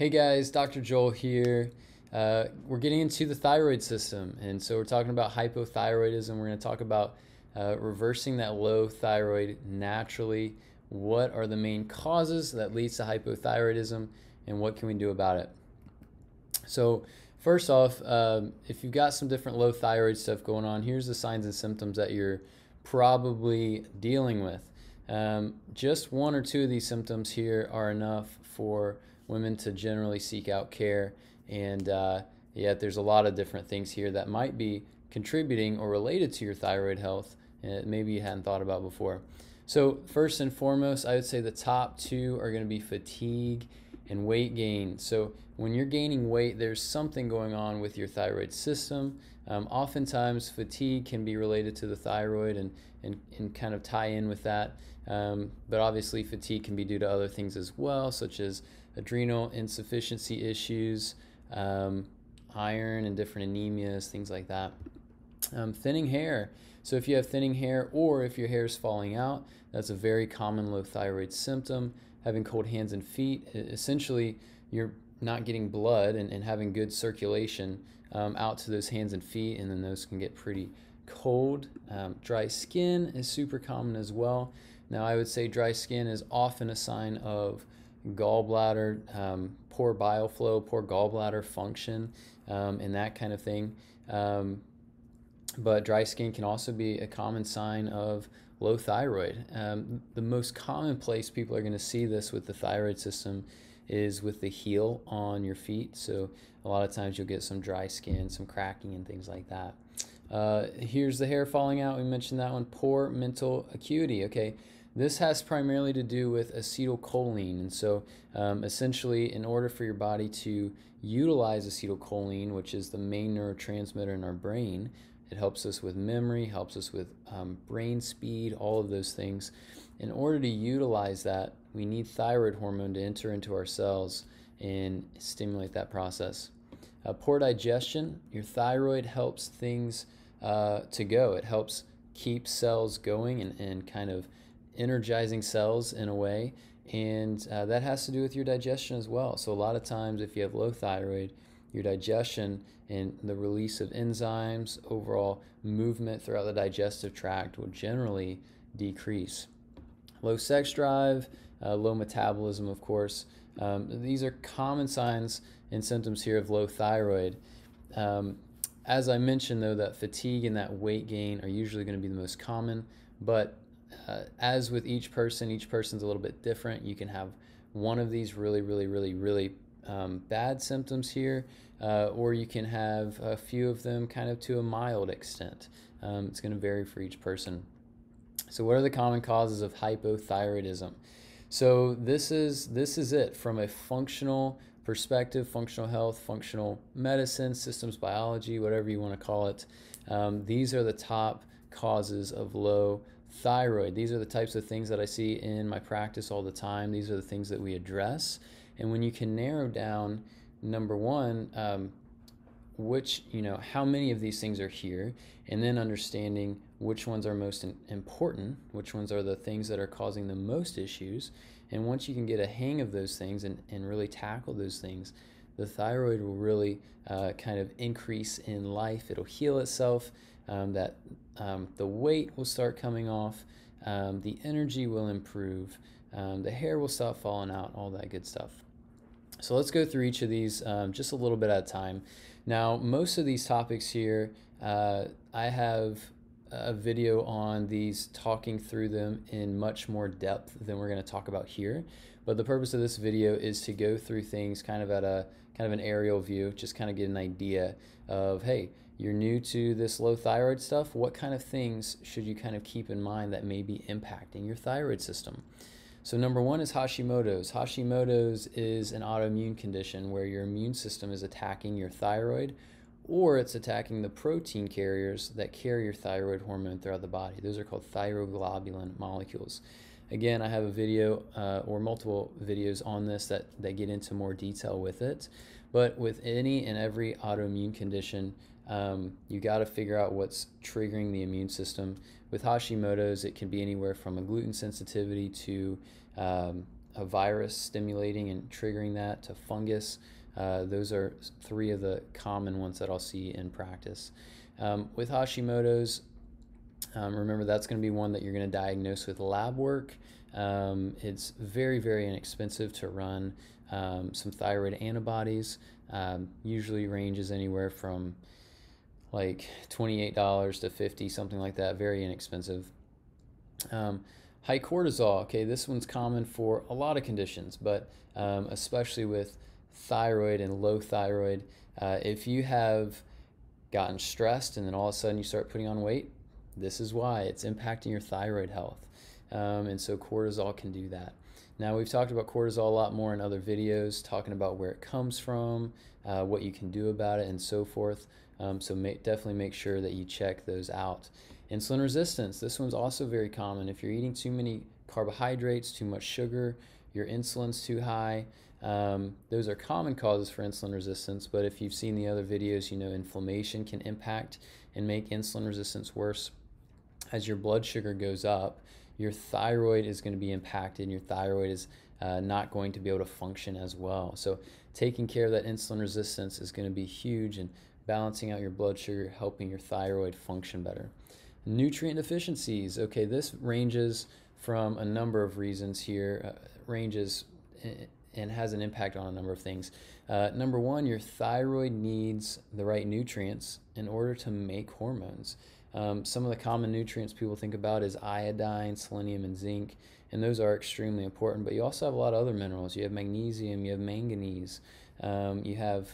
Hey guys, Dr. Joel here. Uh, we're getting into the thyroid system, and so we're talking about hypothyroidism. We're going to talk about uh, reversing that low thyroid naturally. What are the main causes that leads to hypothyroidism, and what can we do about it? So, first off, um, if you've got some different low thyroid stuff going on, here's the signs and symptoms that you're probably dealing with. Um, just one or two of these symptoms here are enough for women to generally seek out care. And uh, yet, there's a lot of different things here that might be contributing or related to your thyroid health, and maybe you hadn't thought about before. So, first and foremost, I would say the top two are going to be fatigue and weight gain. So, when you're gaining weight, there's something going on with your thyroid system. Um, oftentimes, fatigue can be related to the thyroid and, and, and kind of tie in with that. Um, but obviously, fatigue can be due to other things as well, such as adrenal insufficiency issues, um, iron and different anemias, things like that. Um, thinning hair. So, if you have thinning hair or if your hair is falling out, that's a very common low thyroid symptom. Having cold hands and feet, essentially, you're not getting blood and, and having good circulation um, out to those hands and feet, and then those can get pretty cold. Um, dry skin is super common as well. Now, I would say dry skin is often a sign of gallbladder, um, poor bile flow, poor gallbladder function, um, and that kind of thing. Um, but dry skin can also be a common sign of low thyroid. Um, the most common place people are going to see this with the thyroid system is with the heel on your feet. So a lot of times you'll get some dry skin, some cracking, and things like that. Uh, here's the hair falling out. We mentioned that one. Poor mental acuity. Okay, this has primarily to do with acetylcholine. And so, um, essentially, in order for your body to utilize acetylcholine, which is the main neurotransmitter in our brain, it helps us with memory, helps us with um, brain speed, all of those things. In order to utilize that, we need thyroid hormone to enter into our cells and stimulate that process. Uh, poor digestion, your thyroid helps things uh, to go. It helps keep cells going and, and kind of energizing cells in a way. And uh, that has to do with your digestion as well. So, a lot of times, if you have low thyroid, your digestion and the release of enzymes, overall movement throughout the digestive tract will generally decrease. Low sex drive, uh, low metabolism, of course. Um, these are common signs and symptoms here of low thyroid. Um, as I mentioned, though, that fatigue and that weight gain are usually going to be the most common, but uh, as with each person, each person's a little bit different. You can have one of these really, really, really, really um, bad symptoms here, uh, or you can have a few of them kind of to a mild extent. Um, it's going to vary for each person. So, what are the common causes of hypothyroidism? So this is this is it from a functional perspective, functional health, functional medicine, systems biology, whatever you want to call it. Um, these are the top causes of low thyroid. These are the types of things that I see in my practice all the time. These are the things that we address. And when you can narrow down, number one, um, which, you know, how many of these things are here, and then understanding which ones are most important, which ones are the things that are causing the most issues. And once you can get a hang of those things and, and really tackle those things, the thyroid will really uh, kind of increase in life. It'll heal itself um, that um, the weight will start coming off, um, the energy will improve, um, the hair will stop falling out, all that good stuff. So let's go through each of these um, just a little bit at a time. Now, most of these topics here, uh, I have a video on these talking through them in much more depth than we're going to talk about here. But the purpose of this video is to go through things kind of at a kind of an aerial view, just kind of get an idea of, hey, you're new to this low thyroid stuff, what kind of things should you kind of keep in mind that may be impacting your thyroid system? So, number one is Hashimoto's. Hashimoto's is an autoimmune condition where your immune system is attacking your thyroid or it's attacking the protein carriers that carry your thyroid hormone throughout the body. Those are called thyroglobulin molecules. Again, I have a video uh, or multiple videos on this that, that get into more detail with it. But with any and every autoimmune condition, um, you got to figure out what's triggering the immune system. With Hashimoto's, it can be anywhere from a gluten sensitivity to um, a virus stimulating and triggering that to fungus. Uh, those are three of the common ones that I'll see in practice. Um, with Hashimoto's, um, remember that's going to be one that you're going to diagnose with lab work. Um, it's very, very inexpensive to run um, some thyroid antibodies. Um, usually ranges anywhere from like $28 to 50 something like that. Very inexpensive. Um, high cortisol. Okay, this one's common for a lot of conditions, but um, especially with thyroid and low thyroid. Uh, if you have gotten stressed and then all of a sudden you start putting on weight, this is why it's impacting your thyroid health. Um, and so cortisol can do that. Now, we've talked about cortisol a lot more in other videos, talking about where it comes from, uh, what you can do about it, and so forth. Um, so, definitely make sure that you check those out. Insulin resistance, this one's also very common. If you're eating too many carbohydrates, too much sugar, your insulin's too high, um, those are common causes for insulin resistance. But if you've seen the other videos, you know inflammation can impact and make insulin resistance worse. As your blood sugar goes up, your thyroid is going to be impacted and your thyroid is uh, not going to be able to function as well. So, taking care of that insulin resistance is going to be huge and balancing out your blood sugar, helping your thyroid function better. Nutrient deficiencies. Okay, this ranges from a number of reasons here, uh, ranges and has an impact on a number of things. Uh, number one, your thyroid needs the right nutrients in order to make hormones. Um, some of the common nutrients people think about is iodine, selenium, and zinc, and those are extremely important. But you also have a lot of other minerals. You have magnesium, you have manganese, um, you have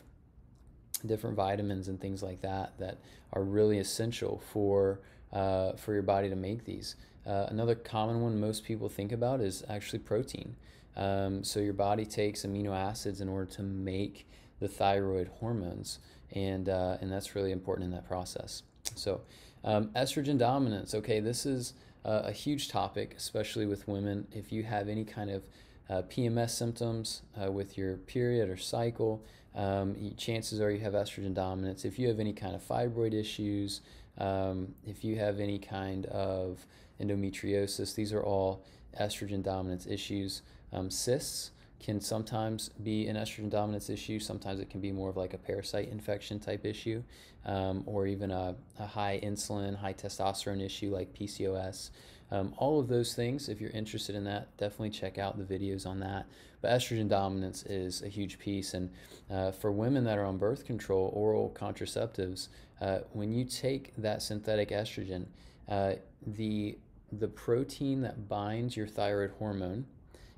different vitamins and things like that that are really essential for uh, for your body to make these. Uh, another common one most people think about is actually protein. Um, so your body takes amino acids in order to make the thyroid hormones, and uh, and that's really important in that process. So um, estrogen dominance. Okay, this is uh, a huge topic, especially with women. If you have any kind of uh, PMS symptoms uh, with your period or cycle, um, chances are you have estrogen dominance. If you have any kind of fibroid issues, um, if you have any kind of endometriosis, these are all estrogen dominance issues. Um, cysts, can sometimes be an estrogen dominance issue. Sometimes it can be more of like a parasite infection type issue, um, or even a, a, high insulin, high testosterone issue like PCOS. Um, all of those things, if you're interested in that, definitely check out the videos on that. But estrogen dominance is a huge piece. And uh, for women that are on birth control, oral contraceptives, uh, when you take that synthetic estrogen, uh, the the protein that binds your thyroid hormone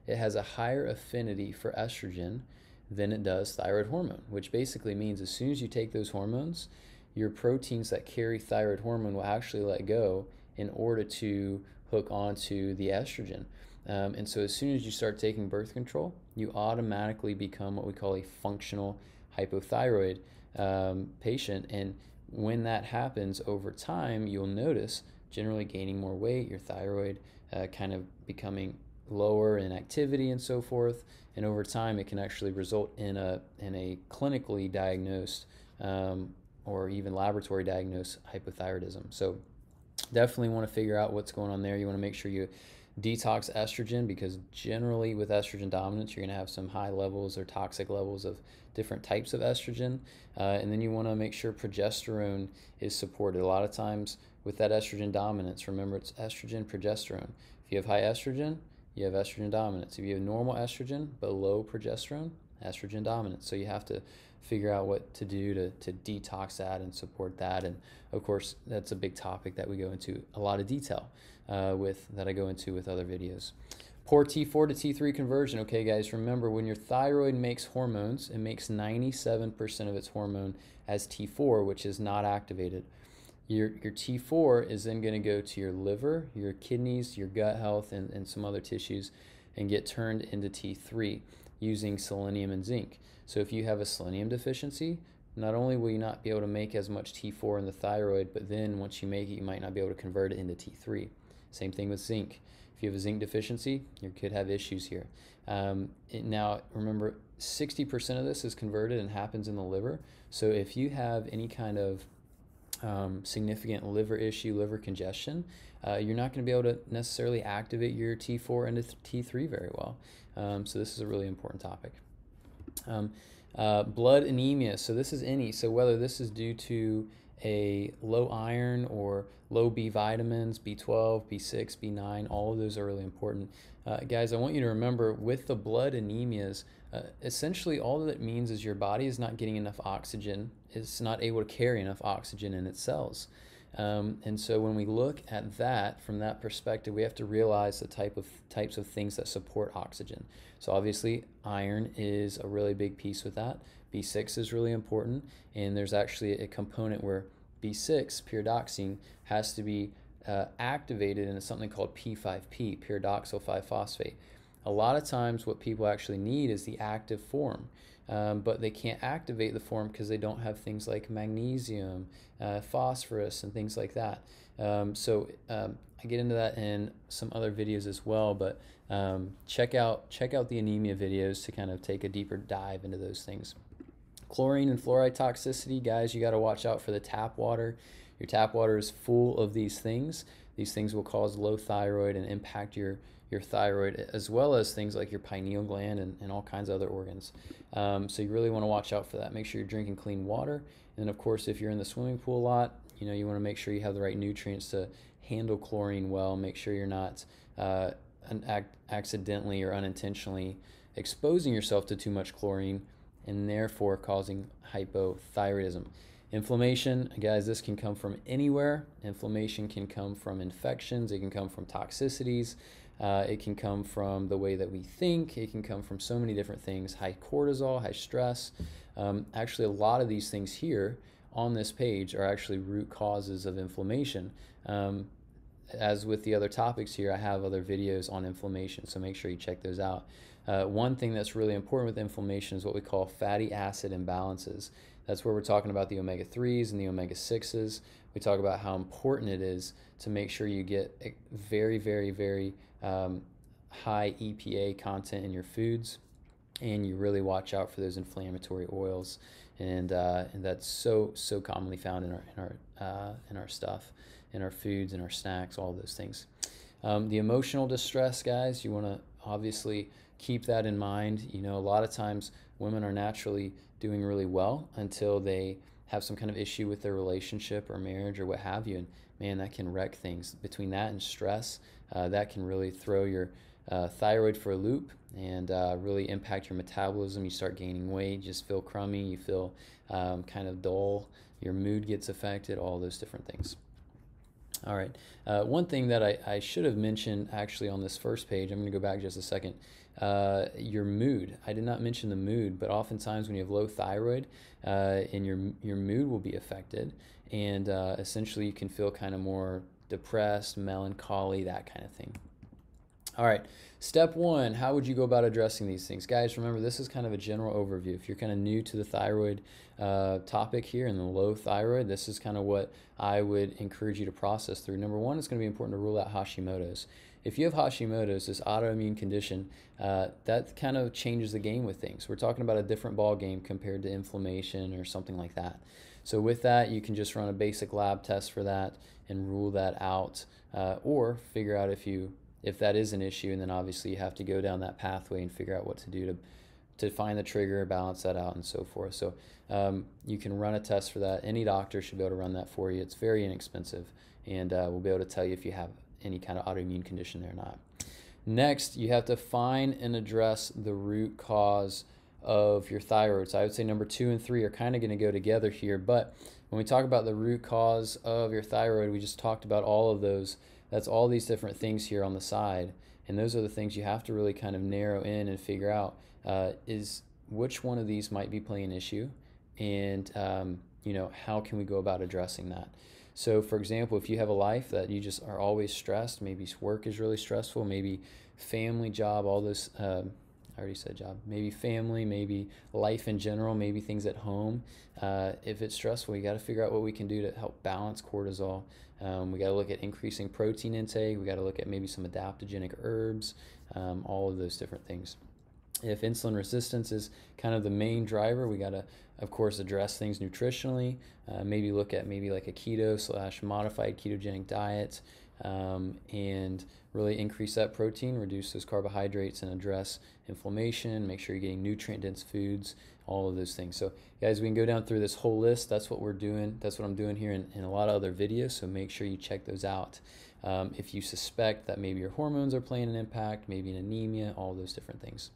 it has a higher affinity for estrogen than it does thyroid hormone, which basically means as soon as you take those hormones, your proteins that carry thyroid hormone will actually let go in order to hook onto the estrogen. Um, and so, as soon as you start taking birth control, you automatically become what we call a functional hypothyroid um, patient. And when that happens over time, you'll notice generally gaining more weight, your thyroid uh, kind of becoming lower in activity and so forth. And over time, it can actually result in a in a clinically diagnosed um, or even laboratory diagnosed hypothyroidism. So definitely want to figure out what's going on there. You want to make sure you detox estrogen because generally with estrogen dominance, you're going to have some high levels or toxic levels of different types of estrogen. Uh, and then you want to make sure progesterone is supported. A lot of times with that estrogen dominance, remember it's estrogen, progesterone. If you have high estrogen, you have estrogen dominance. If you have normal estrogen but low progesterone, estrogen dominance. So you have to figure out what to do to, to detox that and support that. And of course, that's a big topic that we go into a lot of detail uh, with that I go into with other videos. Poor T4 to T3 conversion. Okay, guys, remember when your thyroid makes hormones, it makes 97% of its hormone as T4, which is not activated. Your, your T4 is then going to go to your liver, your kidneys, your gut health, and, and some other tissues and get turned into T3 using selenium and zinc. So if you have a selenium deficiency, not only will you not be able to make as much T4 in the thyroid, but then once you make it, you might not be able to convert it into T3. Same thing with zinc. If you have a zinc deficiency, you could have issues here. Um, now, remember, 60% of this is converted and happens in the liver. So if you have any kind of um, significant liver issue, liver congestion, uh, you're not going to be able to necessarily activate your T4 and T3 very well. Um, so this is a really important topic. Um, uh, blood anemia. So this is any. So whether this is due to a low iron or low B vitamins, B12, B6, B9, all of those are really important. Uh, guys, I want you to remember with the blood anemias, uh, essentially all that means is your body is not getting enough oxygen, it's not able to carry enough oxygen in its cells. Um, and so when we look at that from that perspective, we have to realize the type of types of things that support oxygen. So obviously, iron is a really big piece with that. B6 is really important, and there's actually a component where B6, pyridoxine, has to be uh, activated into something called P5P, pyridoxal 5 phosphate. A lot of times, what people actually need is the active form um, but they can't activate the form because they don't have things like magnesium, uh, phosphorus, and things like that. Um, so um, I get into that in some other videos as well, but um, check out check out the anemia videos to kind of take a deeper dive into those things. Chlorine and fluoride toxicity, guys, you got to watch out for the tap water. Your tap water is full of these things. These things will cause low thyroid and impact your your thyroid, as well as things like your pineal gland and, and all kinds of other organs. Um, so you really want to watch out for that. Make sure you're drinking clean water. And of course, if you're in the swimming pool a lot, you know, you want to make sure you have the right nutrients to handle chlorine well. Make sure you're not uh, accidentally or unintentionally exposing yourself to too much chlorine and therefore causing hypothyroidism. Inflammation, guys, this can come from anywhere. Inflammation can come from infections, it can come from toxicities, uh, it can come from the way that we think. It can come from so many different things high cortisol, high stress. Um, actually, a lot of these things here on this page are actually root causes of inflammation. Um, as with the other topics here, I have other videos on inflammation, so make sure you check those out. Uh, one thing that's really important with inflammation is what we call fatty acid imbalances. That's where we're talking about the omega 3s and the omega 6s. We talk about how important it is to make sure you get very, very, very um, high EPA content in your foods, and you really watch out for those inflammatory oils, and uh, and that's so so commonly found in our in our uh, in our stuff, in our foods, in our snacks, all those things. Um, the emotional distress, guys, you want to obviously keep that in mind. You know, a lot of times women are naturally doing really well until they have some kind of issue with their relationship or marriage or what have you, and man, that can wreck things. Between that and stress, uh, that can really throw your uh, thyroid for a loop and uh, really impact your metabolism. You start gaining weight, just feel crummy, you feel um, kind of dull, your mood gets affected, all those different things. All right. Uh, one thing that I, I, should have mentioned actually on this first page, I'm going to go back just a second. Uh, your mood. I did not mention the mood, but oftentimes when you have low thyroid, uh, and your your mood will be affected, and uh, essentially you can feel kind of more depressed, melancholy, that kind of thing. All right, step one how would you go about addressing these things? Guys, remember this is kind of a general overview. If you're kind of new to the thyroid uh, topic here and the low thyroid, this is kind of what I would encourage you to process through. Number one, it's going to be important to rule out Hashimoto's. If you have Hashimoto's, this autoimmune condition, uh, that kind of changes the game with things. We're talking about a different ball game compared to inflammation or something like that. So with that, you can just run a basic lab test for that and rule that out, uh, or figure out if you if that is an issue, and then obviously you have to go down that pathway and figure out what to do to to find the trigger, balance that out, and so forth. So um, you can run a test for that. Any doctor should be able to run that for you. It's very inexpensive, and uh, we'll be able to tell you if you have any kind of autoimmune condition there or not. Next, you have to find and address the root cause of your thyroid. So I would say number two and three are kind of going to go together here. But when we talk about the root cause of your thyroid, we just talked about all of those. That's all these different things here on the side. And those are the things you have to really kind of narrow in and figure out uh, is which one of these might be playing an issue and um, you know how can we go about addressing that so for example if you have a life that you just are always stressed maybe work is really stressful maybe family job all those uh, I already said job. Maybe family, maybe life in general, maybe things at home. Uh, if it's stressful, you got to figure out what we can do to help balance cortisol. Um, we got to look at increasing protein intake. We got to look at maybe some adaptogenic herbs, um, all of those different things. If insulin resistance is kind of the main driver, we got to, of course, address things nutritionally. Uh, maybe look at maybe like a keto slash modified ketogenic diet, um, and really increase that protein, reduce those carbohydrates, and address inflammation. Make sure you're getting nutrient dense foods, all of those things. So, guys, we can go down through this whole list. That's what we're doing. That's what I'm doing here in, in a lot of other videos. So, make sure you check those out. Um, if you suspect that maybe your hormones are playing an impact, maybe an anemia, all those different things.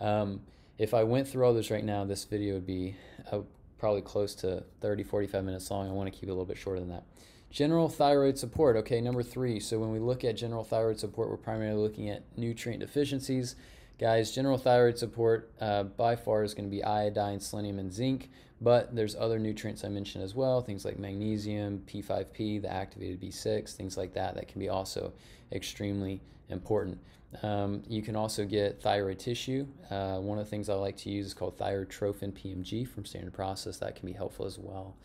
Um, if I went through all this right now, this video would be uh, probably close to 30, 45 minutes long. I want to keep it a little bit shorter than that. General thyroid support. Okay, number three. So when we look at general thyroid support, we're primarily looking at nutrient deficiencies. Guys, general thyroid support uh, by far is going to be iodine, selenium, and zinc, but there's other nutrients I mentioned as well, things like magnesium, P5P, the activated B6, things like that, that can be also extremely important. Um, you can also get thyroid tissue. Uh, one of the things I like to use is called Thyrotrophin PMG from Standard Process. That can be helpful as well.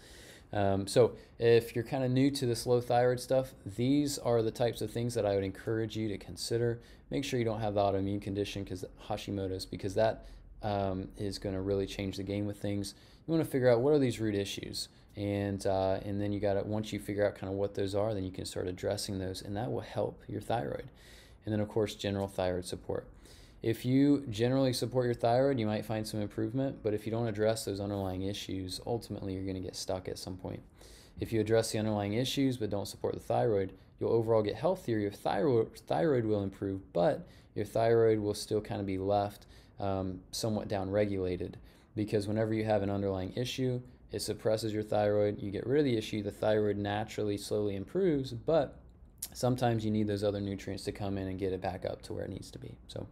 Um, so, if you're kind of new to this low thyroid stuff, these are the types of things that I would encourage you to consider. Make sure you don't have the autoimmune condition because Hashimoto's, because that um, is going to really change the game with things. You want to figure out what are these root issues, and uh, and then you got to once you figure out kind of what those are, then you can start addressing those, and that will help your thyroid. And then of course general thyroid support. If you generally support your thyroid, you might find some improvement, but if you don't address those underlying issues, ultimately you're going to get stuck at some point. If you address the underlying issues but don't support the thyroid, you'll overall get healthier. Your thyroid, thyroid will improve, but your thyroid will still kind of be left um, somewhat downregulated because whenever you have an underlying issue, it suppresses your thyroid. You get rid of the issue, the thyroid naturally slowly improves, but sometimes you need those other nutrients to come in and get it back up to where it needs to be. So.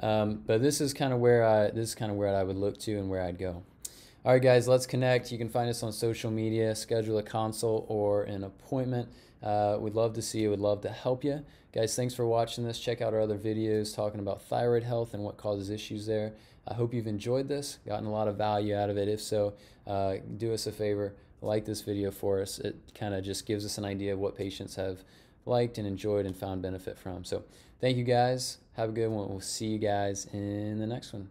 Um, but this is kind of where I this is kind of where I would look to and where I'd go. All right, guys, let's connect. You can find us on social media, schedule a consult or an appointment. Uh, we'd love to see you. We'd love to help you. Guys, thanks for watching this. Check out our other videos talking about thyroid health and what causes issues there. I hope you've enjoyed this, gotten a lot of value out of it. If so, uh, do us a favor, like this video for us. It kind of just gives us an idea of what patients have liked and enjoyed and found benefit from. So thank you guys. Have a good one. We'll see you guys in the next one.